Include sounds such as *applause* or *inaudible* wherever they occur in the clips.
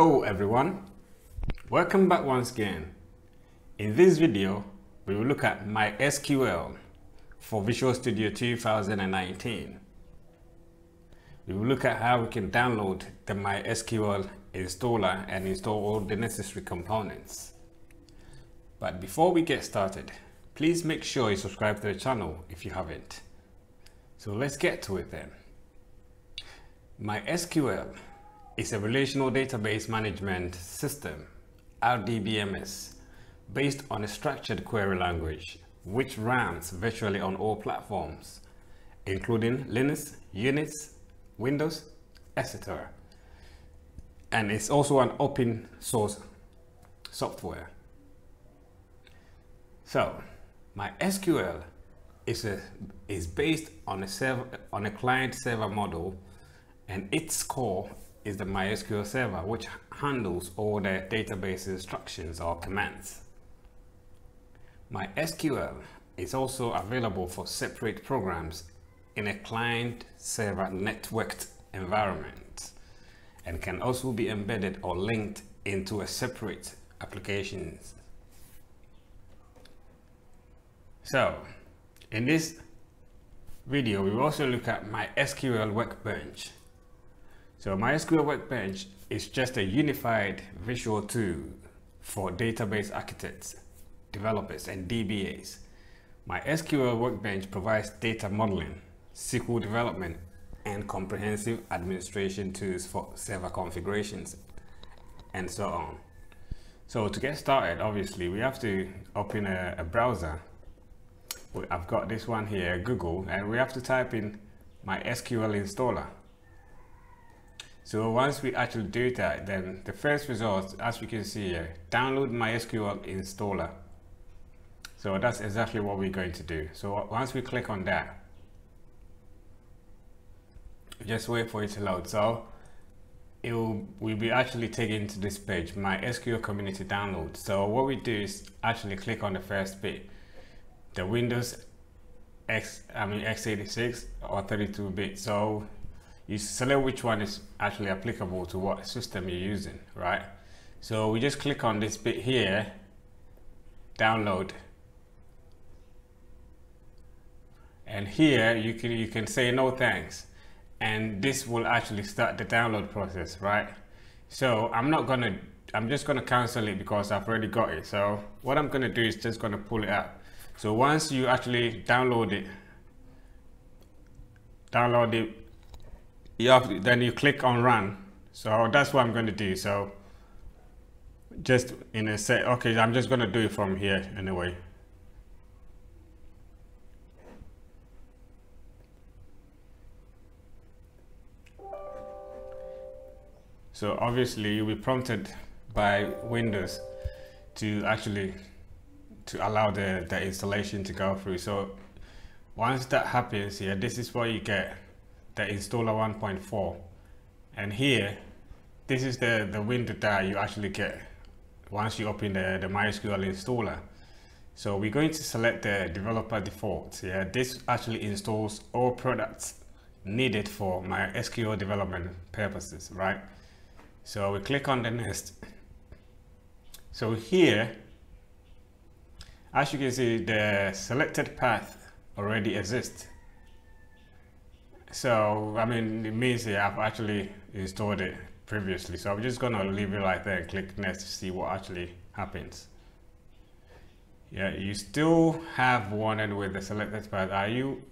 Hello everyone, welcome back once again. In this video, we will look at MySQL for Visual Studio 2019. We will look at how we can download the MySQL installer and install all the necessary components. But before we get started, please make sure you subscribe to the channel if you haven't. So let's get to it then. MySQL is a relational database management system, RDBMS, based on a structured query language, which runs virtually on all platforms, including Linux, Unix, Windows, etc. And it's also an open source software. So, MySQL is, a, is based on a, server, on a client server model and its core is the MySQL server, which handles all the database instructions or commands. MySQL is also available for separate programs in a client-server networked environment and can also be embedded or linked into a separate application. So, in this video, we will also look at MySQL Workbench so MySQL Workbench is just a unified visual tool for database architects, developers, and DBAs. MySQL Workbench provides data modeling, SQL development, and comprehensive administration tools for server configurations, and so on. So to get started, obviously, we have to open a, a browser. I've got this one here, Google, and we have to type in MySQL installer. So once we actually do that, then the first result, as we can see here, download MySQL installer. So that's exactly what we're going to do. So once we click on that, just wait for it to load. So it will we'll be actually taken to this page, MySQL community download. So what we do is actually click on the first bit, the Windows X, I mean x86 or 32 bit. So you select which one is actually applicable to what system you're using, right? So we just click on this bit here, download. And here you can, you can say no thanks. And this will actually start the download process, right? So I'm not gonna, I'm just gonna cancel it because I've already got it. So what I'm gonna do is just gonna pull it up. So once you actually download it, download it you have then you click on run. So that's what I'm going to do. So just in a set okay I'm just going to do it from here anyway. So obviously you'll be prompted by Windows to actually to allow the, the installation to go through. So once that happens here this is what you get the installer 1.4 and here this is the the window that you actually get once you open the, the MySQL installer. So we're going to select the developer default. Yeah this actually installs all products needed for MySQL development purposes right? So we click on the next. So here as you can see the selected path already exists so, I mean, it means that I've actually installed it previously. So I'm just gonna leave it like that and click next to see what actually happens. Yeah, you still have one with the selected path. Are you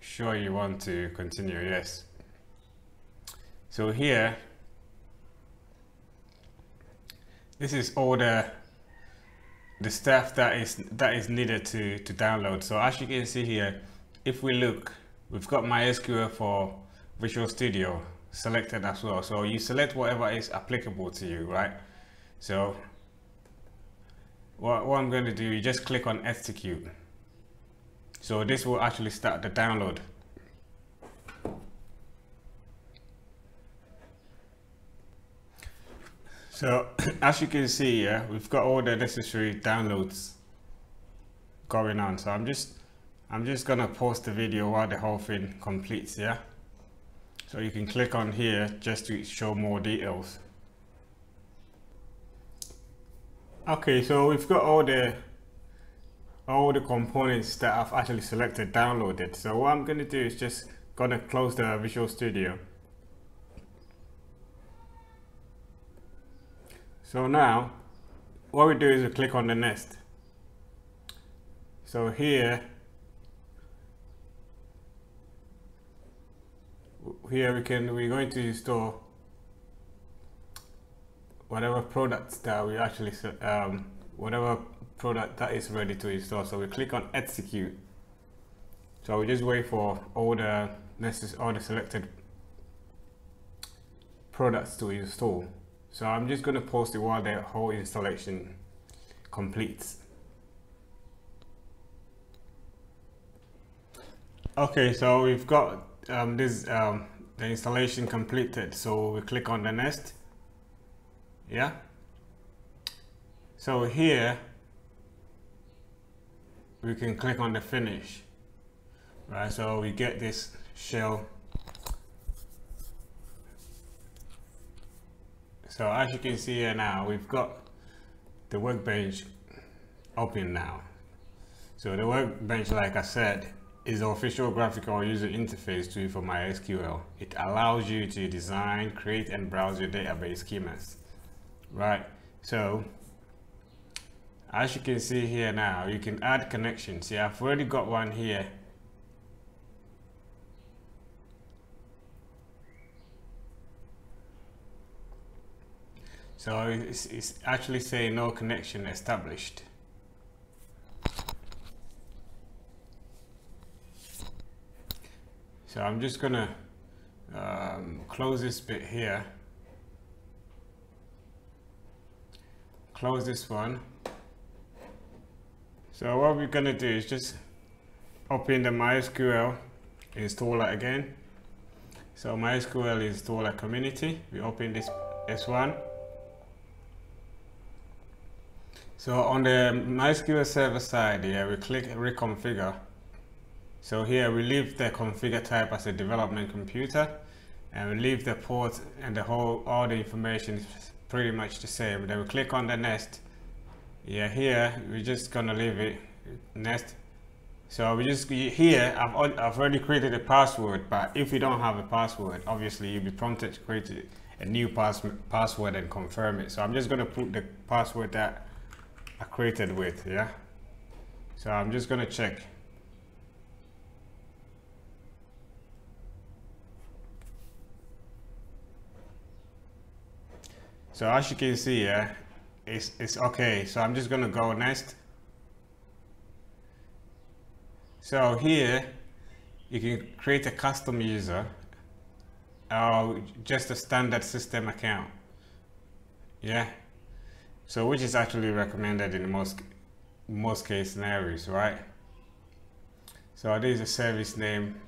sure you want to continue? Yes. So here, this is all the the stuff that is that is needed to to download. So as you can see here, if we look We've got MySQL for Visual Studio selected as well. So you select whatever is applicable to you, right? So what, what I'm going to do, you just click on execute. So this will actually start the download. So *coughs* as you can see, yeah, we've got all the necessary downloads going on. So I'm just I'm just gonna pause the video while the whole thing completes, yeah? So you can click on here just to show more details. Okay, so we've got all the all the components that I've actually selected downloaded. So what I'm to do is just gonna close the Visual Studio. So now what we do is we click on the nest. So here here we can we're going to install whatever products that we actually um, whatever product that is ready to install. So we click on execute. So we just wait for all the necessary all the selected products to install. So I'm just going to pause it while the whole installation completes. Okay so we've got um, this um, the installation completed so we click on the nest. Yeah? So here we can click on the finish. Right so we get this shell. So as you can see here now we've got the workbench open now. So the workbench like I said is the official graphical user interface tool for MySQL. It allows you to design, create, and browse your database schemas. Right so as you can see here now you can add connections. See, I've already got one here. So it's, it's actually saying no connection established so I'm just gonna um, close this bit here close this one. So what we're gonna do is just open the MySQL installer again. So MySQL installer community, we open this, this one. So on the MySQL server side here, we click reconfigure. So here we leave the configure type as a development computer and we leave the port and the whole, all the information is pretty much the same. Then we click on the nest. Yeah here we're just gonna leave it nest. So we just here I've, I've already created a password but if you don't have a password obviously you'll be prompted to create a new pass password and confirm it. So I'm just gonna put the password that I created with yeah? So I'm just gonna check So as you can see here, it's, it's okay. So I'm just gonna go next. So here, you can create a custom user or just a standard system account. Yeah. So which is actually recommended in most most case scenarios, right? So this is a service name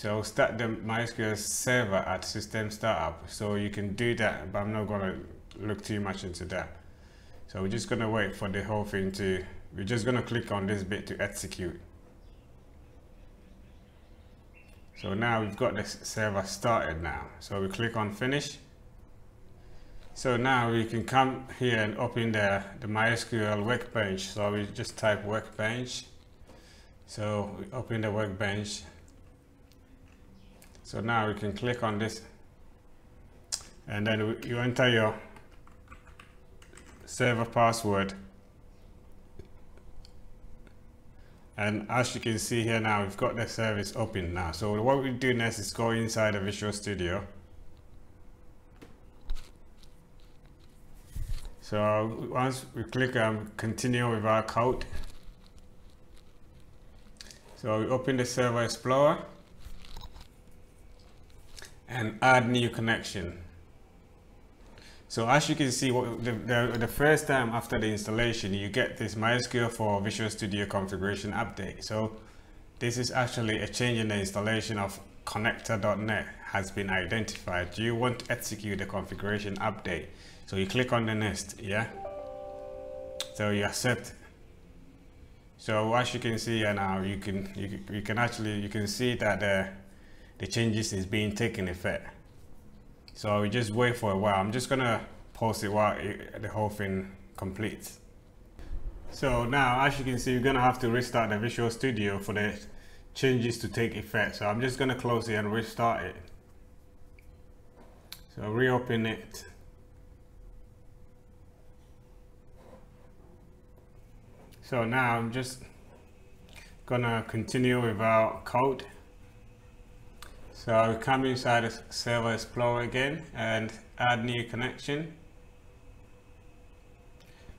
So start the MySQL server at system startup. So you can do that, but I'm not gonna look too much into that. So we're just gonna wait for the whole thing to, we're just gonna click on this bit to execute. So now we've got the server started now. So we click on finish. So now we can come here and open the, the MySQL workbench. So we just type workbench. So we open the workbench so now we can click on this and then you enter your server password. And as you can see here now, we've got the service open now. So what we do next is go inside the Visual Studio. So once we click um, continue with our code, so we open the Server Explorer and add new connection. So as you can see, the, the, the, first time after the installation, you get this MySQL for Visual Studio configuration update. So this is actually a change in the installation of connector.net has been identified. You want to execute the configuration update? So you click on the next, yeah? So you accept. So as you can see here now, you can, you, you can actually, you can see that the the changes is being taken effect. So we just wait for a while. I'm just gonna pause it while it, the whole thing completes. So now, as you can see, you're gonna have to restart the Visual Studio for the changes to take effect. So I'm just gonna close it and restart it. So reopen it. So now I'm just gonna continue with our code. So I'll come inside the Server Explorer again and add new connection.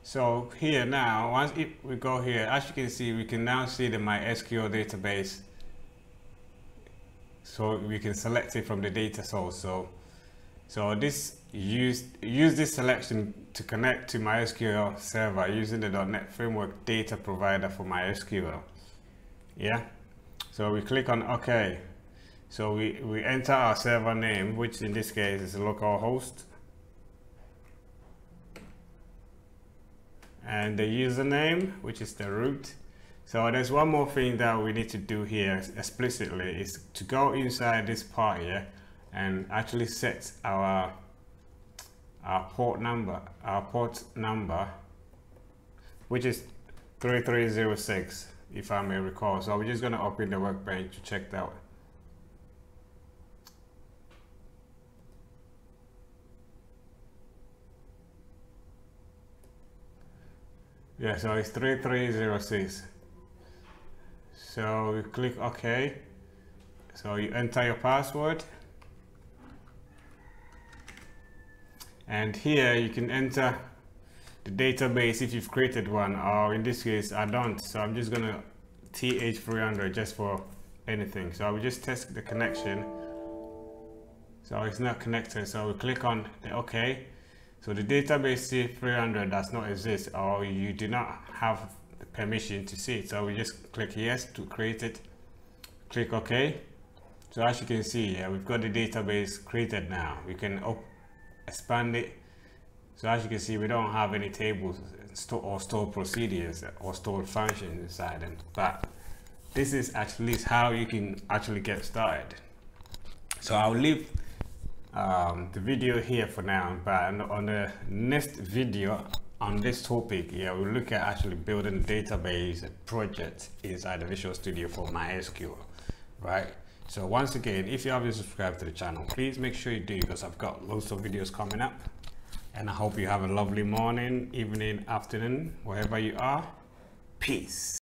So here now, once it, we go here, as you can see, we can now see the MySQL database. So we can select it from the data source. So, so this use use this selection to connect to MySQL server using the .NET Framework data provider for MySQL. Yeah. So we click on OK. So we, we enter our server name, which in this case is localhost. And the username, which is the root. So there's one more thing that we need to do here explicitly is to go inside this part here and actually set our our port number, our port number, which is 3306, if I may recall. So we're just going to open the workbench to check that. Yeah, so it's 3306. So you click OK. So you enter your password. And here you can enter the database if you've created one, or in this case, I don't. So I'm just gonna TH300 just for anything. So I will just test the connection. So it's not connected. So we click on the OK. So the database C300 does not exist or you do not have the permission to see it. So we just click yes to create it. Click OK. So as you can see, we've got the database created now. We can expand it. So as you can see, we don't have any tables or stored procedures or stored functions inside them. But this is at least how you can actually get started. So I'll leave um, the video here for now, but on the next video on this topic, yeah, we'll look at actually building a database project inside the Visual Studio for MySQL, right? So once again, if you haven't subscribed to the channel, please make sure you do because I've got loads of videos coming up. And I hope you have a lovely morning, evening, afternoon, wherever you are. Peace.